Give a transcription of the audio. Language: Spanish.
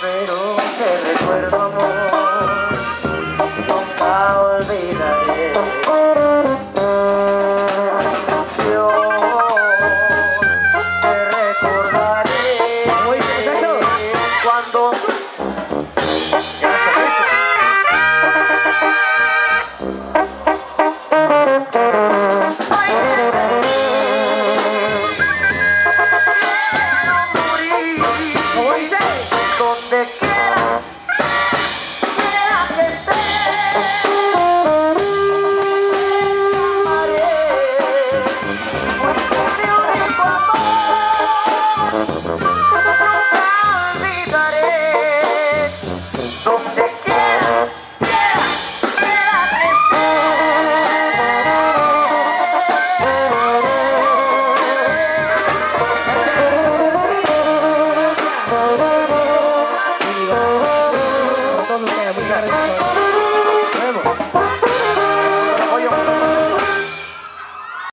Pero te recuerdo amor, nunca olvidaré. Yo te recordaré cuando